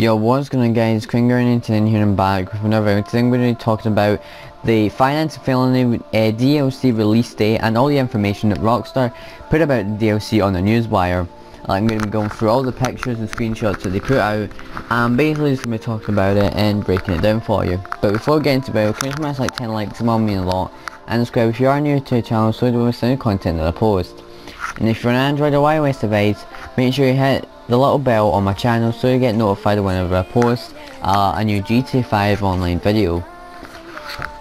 Yo, what's going on guys, Kringer19 here and back with another. Today I'm going to be talking about the Finance Felony uh, DLC release date and all the information that Rockstar put about the DLC on the newswire. I'm going to be going through all the pictures and screenshots that they put out and basically just going to be talking about it and breaking it down for you. But before we get into the video, can you smash like 10 likes, it will mean a lot. And subscribe if you are new to the channel so you don't miss any content that I post. And if you're an Android or iOS device, make sure you hit the little bell on my channel so you get notified whenever I post uh, a new GTA 5 online video.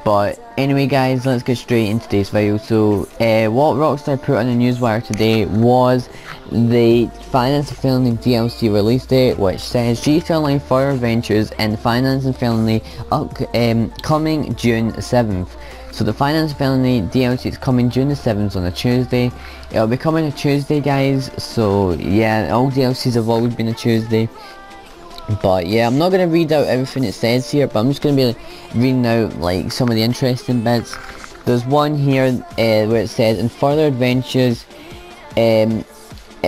But anyway guys, let's get straight into today's video. So uh, what Rockstar put on the newswire today was the Finance and Felony DLC release date which says GTA Online Further Adventures and Finance and Felony up, um, coming June 7th. So the Finance Felony DLC is coming June the 7th on a Tuesday. It'll be coming a Tuesday guys, so yeah, all DLCs have always been a Tuesday. But yeah, I'm not going to read out everything it says here, but I'm just going to be reading out like some of the interesting bits. There's one here uh, where it says, in further adventures, um,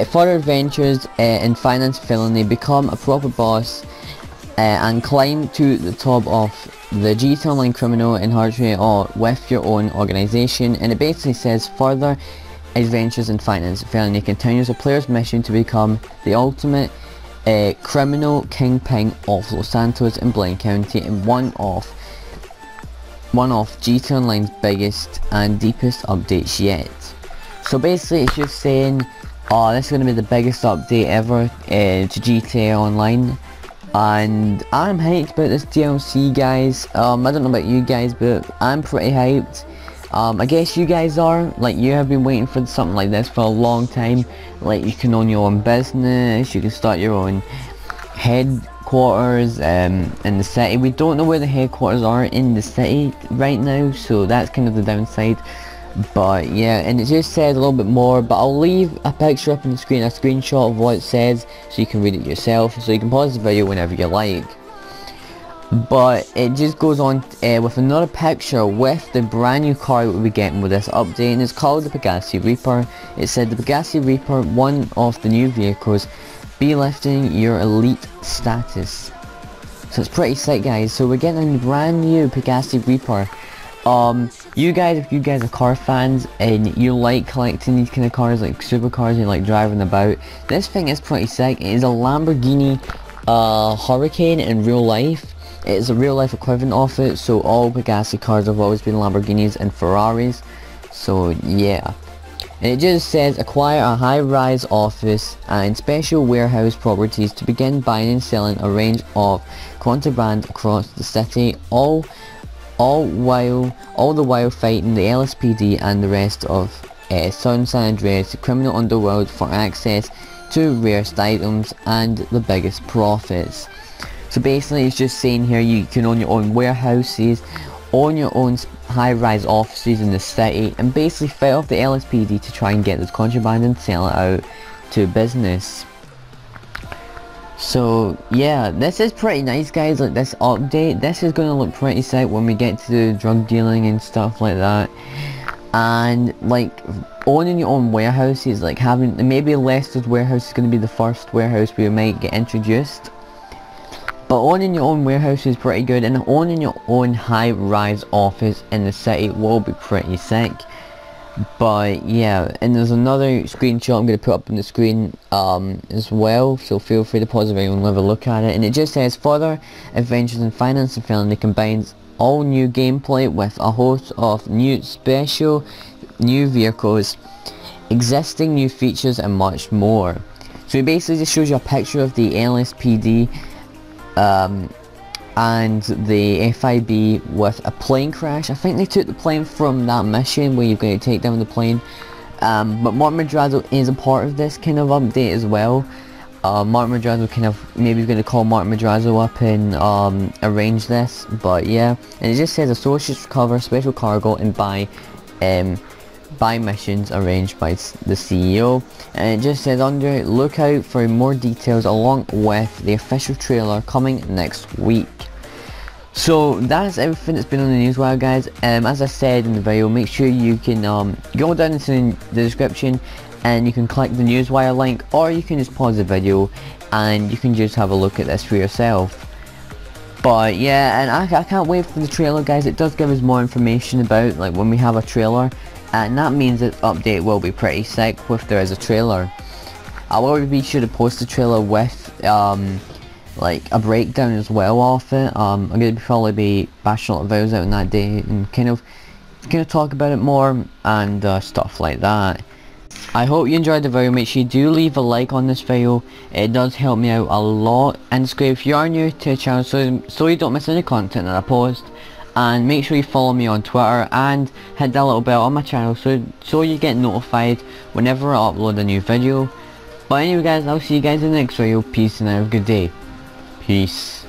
further adventures uh, in Finance Felony, become a proper boss uh, and climb to the top of the GTA Online criminal in Hardware or with your own organisation and it basically says further adventures in finance felony continues a player's mission to become the ultimate uh, criminal kingpin of Los Santos and Blaine County and one of one of GTA Online's biggest and deepest updates yet. So basically it's just saying oh this is going to be the biggest update ever uh, to GTA Online. And I'm hyped about this DLC guys. Um, I don't know about you guys but I'm pretty hyped um, I guess you guys are like you have been waiting for something like this for a long time. Like you can own your own business you can start your own headquarters um, in the city. We don't know where the headquarters are in the city right now so that's kind of the downside. But yeah and it just said a little bit more but I'll leave a picture up on the screen a screenshot of what it says so you can read it yourself. So you can pause the video whenever you like but it just goes on uh, with another picture with the brand new car we'll be getting with this update and it's called the Pegassi Reaper. It said the Pegassi Reaper one of the new vehicles be lifting your elite status. So it's pretty sick guys. So we're getting a brand new Pegassi Reaper. Um you guys if you guys are car fans and you like collecting these kind of cars like supercars and like driving about this thing is pretty sick. It is a lamborghini uh Huracan in real life it's a real life equivalent of it so all Pegassi cars have always been lamborghinis and ferraris so yeah and it just says acquire a high-rise office and special warehouse properties to begin buying and selling a range of contraband across the city all all while all the while fighting the LSPD and the rest of uh, San Andreas, the criminal underworld for access to rarest items and the biggest profits. So basically it's just saying here you can own your own warehouses, own your own high-rise offices in the city and basically fight off the LSPD to try and get this contraband and sell it out to business. So yeah, this is pretty nice guys, like this update, this is gonna look pretty sick when we get to drug dealing and stuff like that. And like owning your own warehouses, like having, maybe Lester's warehouse is gonna be the first warehouse we might get introduced. But owning your own warehouse is pretty good and owning your own high-rise office in the city will be pretty sick. But yeah and there's another screenshot I'm going to put up on the screen um, as well so feel free to pause the video and have a look at it. And it just says further adventures in finance and felony combines all new gameplay with a host of new special new vehicles existing new features and much more. So it basically just shows you a picture of the LSPD um, and the FIB with a plane crash. I think they took the plane from that mission where you're going to take down the plane. Um, but Martin Madrazo is a part of this kind of update as well. Uh, Martin Madrazo kind of, maybe going to call Martin Madrazo up and um, arrange this. But yeah, and it just says associates recover special cargo and buy um, buy missions arranged by the CEO and it just says under look out for more details along with the official trailer coming next week. So that's everything that's been on the newswire guys. Um, as I said in the video, make sure you can um, go down into the description and you can click the newswire link or you can just pause the video and you can just have a look at this for yourself. But yeah, and I, I can't wait for the trailer guys, it does give us more information about like when we have a trailer and that means that update will be pretty sick if there is a trailer. I will be sure to post the trailer with um, like a breakdown as well of it. Um, I'm going to probably be bashing a lot of videos out on that day and kind of kind of talk about it more and uh, stuff like that. I hope you enjoyed the video, make sure you do leave a like on this video, it does help me out a lot, and subscribe if you are new to the channel so, so you don't miss any content that I post, and make sure you follow me on Twitter and hit that little bell on my channel so, so you get notified whenever I upload a new video. But anyway guys, I'll see you guys in the next video, peace and have a good day. Peace.